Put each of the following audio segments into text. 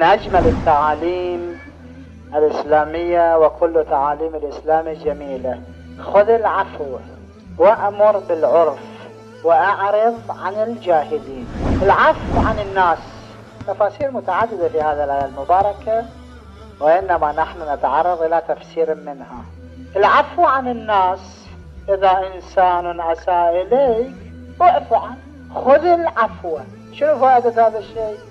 من أجمل التعاليم الإسلامية وكل تعاليم الإسلام جميلة. خذ العفو وأمر بالعرف وأعرض عن الجاهلين. العفو عن الناس. تفاسير متعددة في هذا الآية المباركة وإنما نحن نتعرض إلى تفسير منها. العفو عن الناس. إذا إنسان أساء إليك اعفو عنه. خذ العفو. شنو فائدة هذا الشيء؟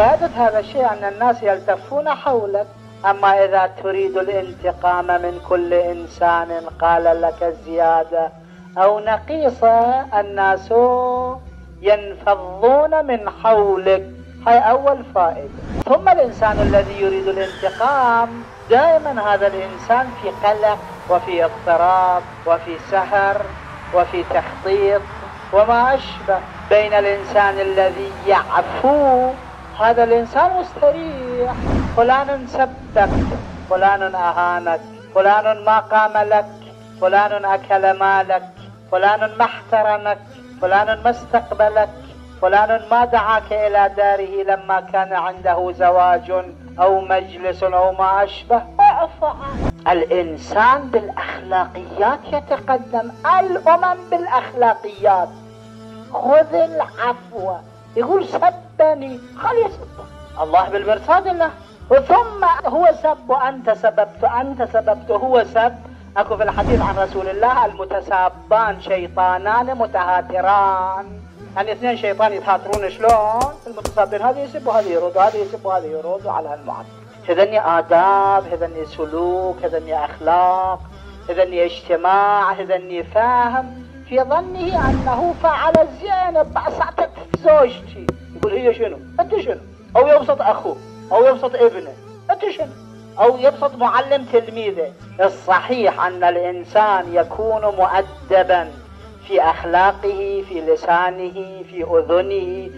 فائدة هذا الشيء أن الناس يلتفون حولك. أما إذا تريد الانتقام من كل إنسان قال لك زيادة. أو نقيصة الناس ينفضون من حولك. هاي أول فائدة. ثم الإنسان الذي يريد الانتقام دائما هذا الإنسان في قلق وفي اضطراب وفي سهر وفي تخطيط وما أشبه. بين الإنسان الذي يعفو هذا الإنسان مستريح. فلان سبك فلان أهانك فلان ما قام لك فلان أكل مالك فلان ما احترمك فلان ما استقبلك فلان ما دعاك إلى داره لما كان عنده زواج أو مجلس أو ما أشبه. اعف الإنسان بالأخلاقيات يتقدم. الأمم بالأخلاقيات. خذ العفو. يقول سبني خل يسب الله بالمرصاد له ثم هو سب وأنت سببت أنت سببت هو سب. أكو في الحديث عن رسول الله المتسابان شيطانان متهاتران. يعني اثنين شيطان يتهاترون شلون؟ المتصابين هذا يسب وهذا يرد هذا يسب وهذا يرد على هالمعدل هذني آداب هذني سلوك هذني أخلاق هذني اجتماع هذني فاهم في ظنه أنه فعل زين بعصعتك زوجتي. يقول هي شنو؟ أنت شنو؟ أو يبسط أخوه أو يبسط ابنه أنت شنو؟ أو يبسط معلم تلميذه الصحيح أن الإنسان يكون مؤدبا في أخلاقه في لسانه في أذنه.